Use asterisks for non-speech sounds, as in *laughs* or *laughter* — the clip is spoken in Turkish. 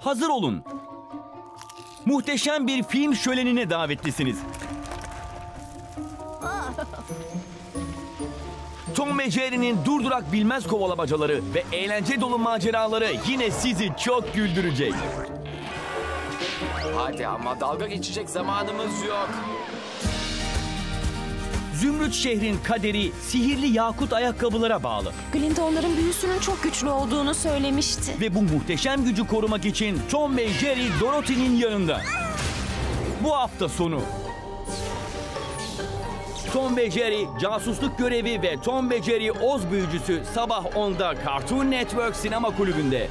Hazır olun. Muhteşem bir film şölenine davetlisiniz. *laughs* Tom ve Jerry'nin durdurak bilmez kovalamacaları ve eğlence dolu maceraları yine sizi çok güldürecek. Hadi ama dalga geçecek zamanımız yok. Zümrüt şehrin kaderi sihirli yakut ayakkabılara bağlı. Glinda onların büyüsünün çok güçlü olduğunu söylemişti. Ve bu muhteşem gücü korumak için Tom ve Jerry Dorothy'nin yanında. Bu hafta sonu. Tom ve Jerry casusluk görevi ve Tom ve Jerry Oz büyücüsü sabah 10'da Cartoon Network sinema kulübünde.